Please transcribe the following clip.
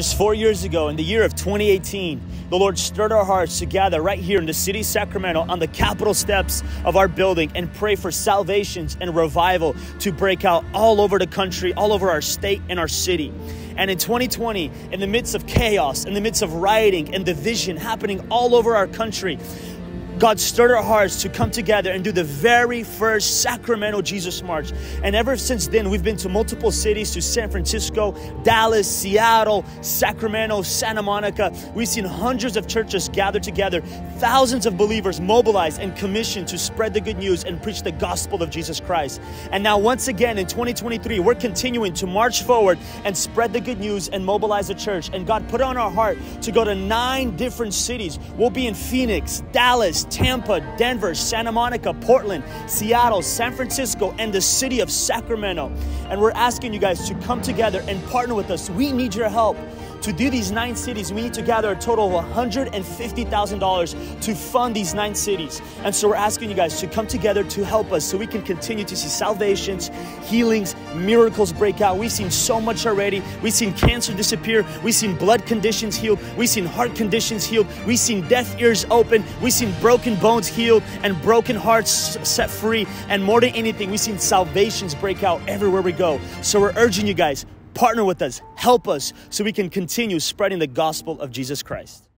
Just four years ago, in the year of 2018, the Lord stirred our hearts to gather right here in the city of Sacramento on the Capitol steps of our building and pray for salvations and revival to break out all over the country, all over our state and our city. And in 2020, in the midst of chaos, in the midst of rioting and division happening all over our country, God stirred our hearts to come together and do the very first Sacramento Jesus March. And ever since then, we've been to multiple cities to San Francisco, Dallas, Seattle, Sacramento, Santa Monica. We've seen hundreds of churches gather together, thousands of believers mobilized and commissioned to spread the good news and preach the gospel of Jesus Christ. And now, once again in 2023, we're continuing to march forward and spread the good news and mobilize the church. And God put on our heart to go to nine different cities. We'll be in Phoenix, Dallas, Tampa, Denver, Santa Monica, Portland, Seattle, San Francisco, and the city of Sacramento. And we're asking you guys to come together and partner with us. We need your help. To do these nine cities, we need to gather a total of $150,000 to fund these nine cities. And so we're asking you guys to come together to help us so we can continue to see salvations, healings, miracles break out. We've seen so much already. We've seen cancer disappear. We've seen blood conditions healed. We've seen heart conditions healed. We've seen deaf ears open. We've seen broken bones healed and broken hearts set free. And more than anything, we've seen salvations break out everywhere we go. So we're urging you guys, partner with us, help us so we can continue spreading the gospel of Jesus Christ.